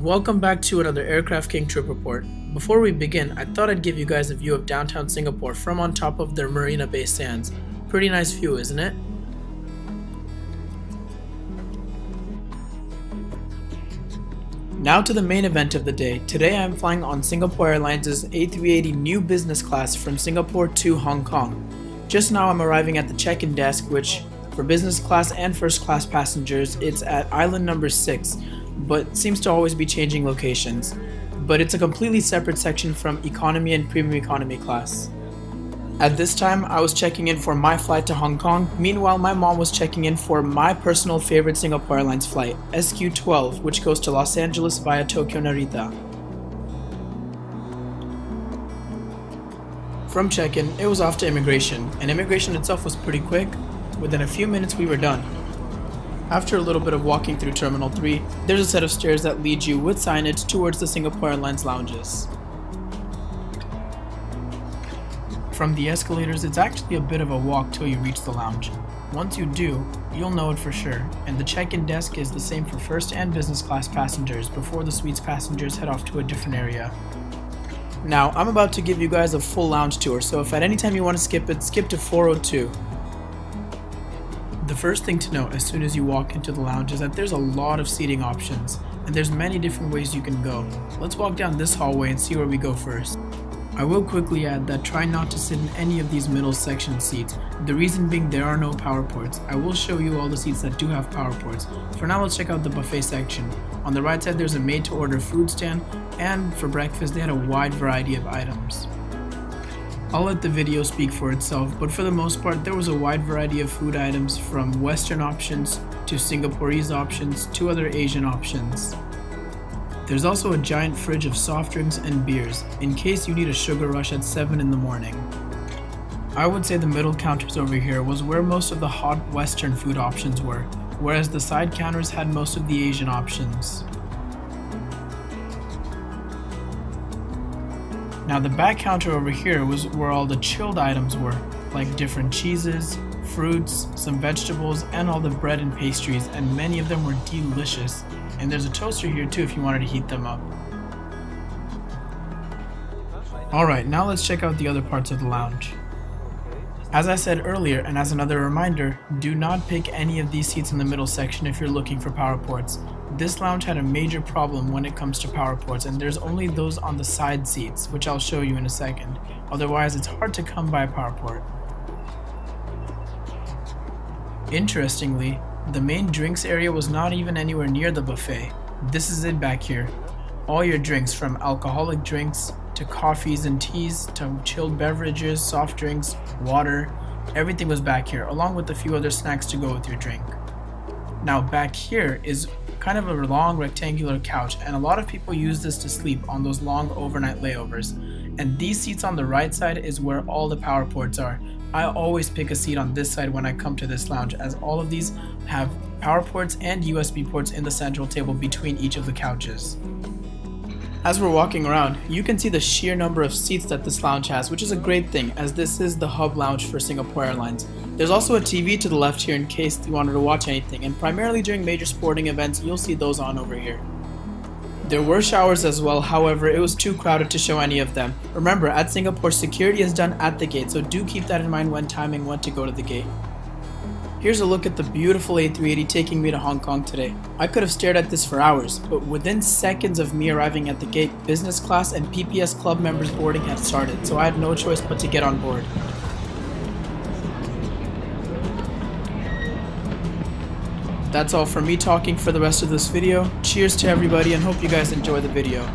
Welcome back to another Aircraft King trip report. Before we begin, I thought I'd give you guys a view of downtown Singapore from on top of their Marina Bay Sands. Pretty nice view, isn't it? Now to the main event of the day. Today I am flying on Singapore Airlines' A380 new business class from Singapore to Hong Kong. Just now I'm arriving at the check-in desk which, for business class and first class passengers, it's at island number 6, but seems to always be changing locations. But it's a completely separate section from economy and premium economy class. At this time, I was checking in for my flight to Hong Kong. Meanwhile, my mom was checking in for my personal favorite Singapore Airlines flight, SQ12, which goes to Los Angeles via Tokyo Narita. From check-in, it was off to immigration, and immigration itself was pretty quick. Within a few minutes, we were done. After a little bit of walking through Terminal 3, there's a set of stairs that lead you with signage towards the Singapore Airlines lounges. From the escalators, it's actually a bit of a walk till you reach the lounge. Once you do, you'll know it for sure, and the check-in desk is the same for first and business class passengers before the suites passengers head off to a different area. Now, I'm about to give you guys a full lounge tour, so if at any time you want to skip it, skip to 402. The first thing to note as soon as you walk into the lounge is that there's a lot of seating options, and there's many different ways you can go. Let's walk down this hallway and see where we go first. I will quickly add that try not to sit in any of these middle section seats, the reason being there are no power ports. I will show you all the seats that do have power ports. For now let's check out the buffet section. On the right side there's a made to order food stand and for breakfast they had a wide variety of items. I'll let the video speak for itself, but for the most part there was a wide variety of food items from western options to Singaporeese options to other Asian options. There's also a giant fridge of soft drinks and beers, in case you need a sugar rush at 7 in the morning. I would say the middle counters over here was where most of the hot western food options were, whereas the side counters had most of the Asian options. Now the back counter over here was where all the chilled items were, like different cheeses, fruits, some vegetables, and all the bread and pastries, and many of them were delicious. And there's a toaster here too if you wanted to heat them up. Alright, now let's check out the other parts of the lounge. As I said earlier, and as another reminder, do not pick any of these seats in the middle section if you're looking for power ports. This lounge had a major problem when it comes to power ports, and there's only those on the side seats, which I'll show you in a second. Otherwise, it's hard to come by a power port. Interestingly, the main drinks area was not even anywhere near the buffet. This is it back here. All your drinks from alcoholic drinks to coffees and teas to chilled beverages, soft drinks, water, everything was back here along with a few other snacks to go with your drink. Now back here is kind of a long rectangular couch and a lot of people use this to sleep on those long overnight layovers. And these seats on the right side is where all the power ports are. I always pick a seat on this side when I come to this lounge as all of these have power ports and USB ports in the central table between each of the couches. As we're walking around, you can see the sheer number of seats that this lounge has, which is a great thing as this is the hub lounge for Singapore Airlines. There's also a TV to the left here in case you wanted to watch anything, and primarily during major sporting events, you'll see those on over here. There were showers as well, however, it was too crowded to show any of them. Remember, at Singapore, security is done at the gate, so do keep that in mind when timing when to go to the gate. Here's a look at the beautiful A380 taking me to Hong Kong today. I could have stared at this for hours, but within seconds of me arriving at the gate, business class and PPS club members boarding had started, so I had no choice but to get on board. That's all for me talking for the rest of this video. Cheers to everybody and hope you guys enjoy the video.